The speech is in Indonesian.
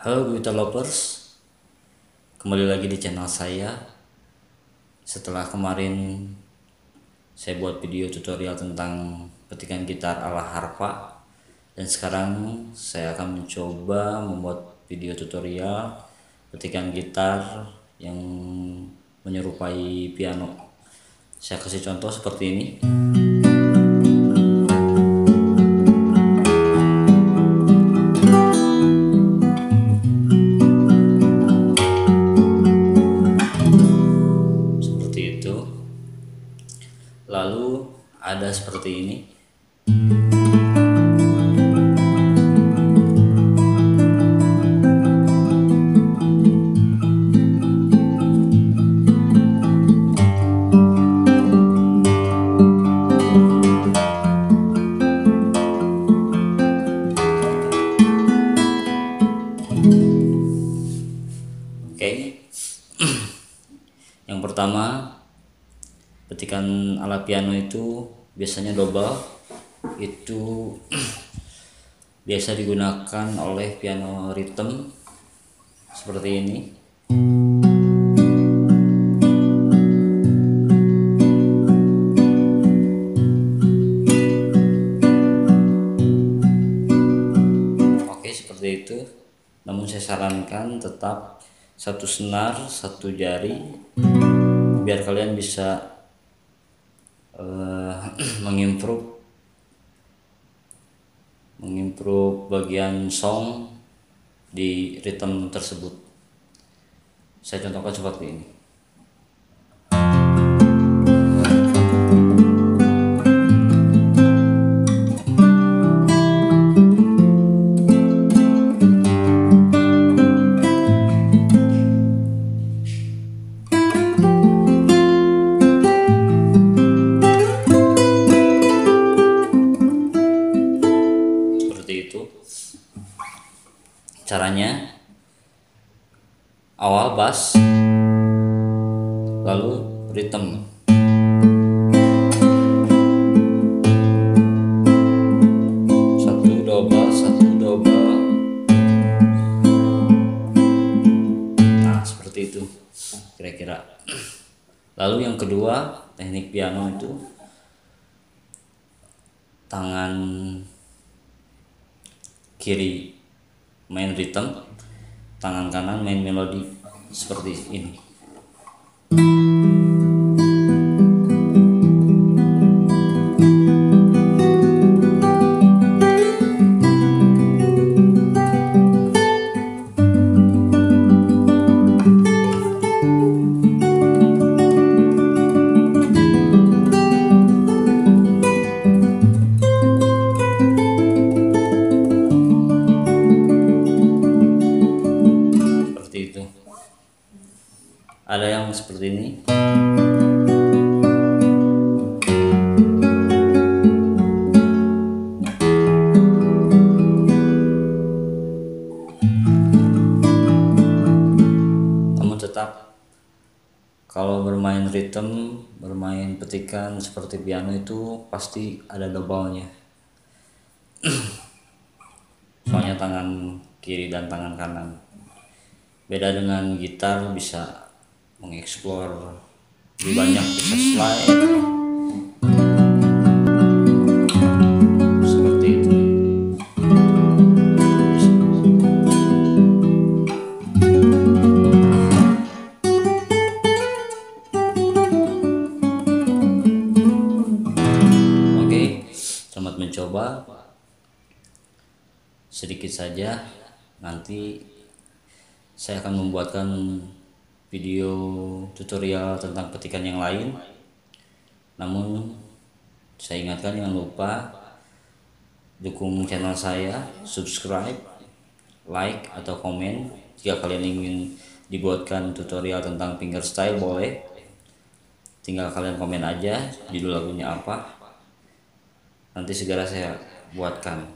Halo Guitar Lovers. Kembali lagi di channel saya. Setelah kemarin Saya buat video tutorial tentang Petikan gitar ala harpa Dan sekarang Saya akan mencoba membuat video tutorial Petikan gitar Yang menyerupai piano. Saya kasih contoh seperti ini lalu ada seperti ini. Oke. Yang pertama petikan ala piano itu biasanya double. Itu biasa digunakan oleh piano rhythm seperti ini. Oke seperti itu. Namun saya sarankan tetap satu senar satu jari biar kalian bisa uh, mengimprove mengimprove bagian song di rhythm tersebut. Saya contohkan seperti ini seperti itu. Caranya awal bass lalu rhythm. Satu double satu double nah seperti itu kira-kira. Lalu yang kedua teknik piano itu tangan kiri main rhythm tangan kanan main melodi seperti ini ada yang seperti ini. Namun tetap kalau bermain rhythm bermain petikan seperti piano itu pasti ada double-nya soalnya tangan kiri dan tangan kanan. Beda dengan gitar bisa mengeksplor lebih banyak bisa slide seperti itu. Oke selamat mencoba. Sedikit saja nanti saya akan membuatkan video tutorial tentang petikan yang lain. Namun saya ingatkan jangan lupa dukung channel saya subscribe like atau komen. Jika kalian ingin dibuatkan tutorial tentang fingerstyle boleh. Tinggal kalian komen aja judul lagunya apa. Nanti segera saya buatkan